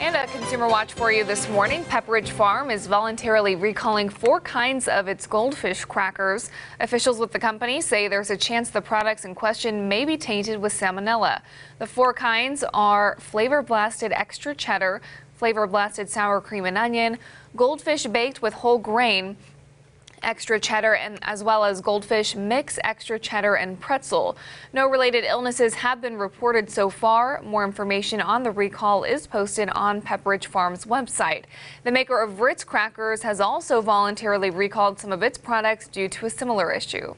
And a consumer watch for you this morning. Pepperidge Farm is voluntarily recalling four kinds of its goldfish crackers. Officials with the company say there's a chance the products in question may be tainted with salmonella. The four kinds are flavor blasted extra cheddar, flavor blasted sour cream and onion, goldfish baked with whole grain, extra cheddar and as well as goldfish mix extra cheddar and pretzel. No related illnesses have been reported so far. More information on the recall is posted on Pepperidge Farm's website. The maker of Ritz crackers has also voluntarily recalled some of its products due to a similar issue.